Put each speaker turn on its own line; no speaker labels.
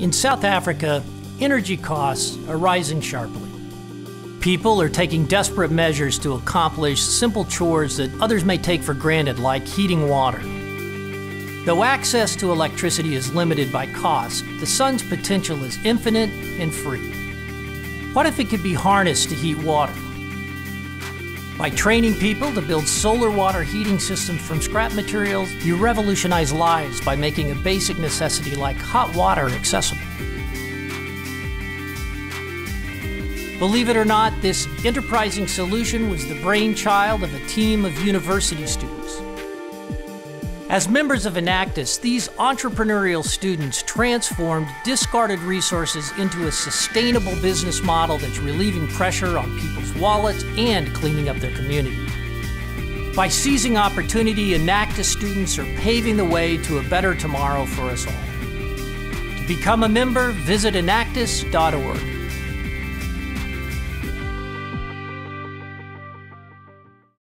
In South Africa, energy costs are rising sharply. People are taking desperate measures to accomplish simple chores that others may take for granted, like heating water. Though access to electricity is limited by cost, the sun's potential is infinite and free. What if it could be harnessed to heat water? By training people to build solar water heating systems from scrap materials, you revolutionize lives by making a basic necessity like hot water accessible. Believe it or not, this enterprising solution was the brainchild of a team of university students. As members of Enactus, these entrepreneurial students transformed discarded resources into a sustainable business model that's relieving pressure on people's wallets and cleaning up their community. By seizing opportunity, Enactus students are paving the way to a better tomorrow for us all. To become a member, visit enactus.org.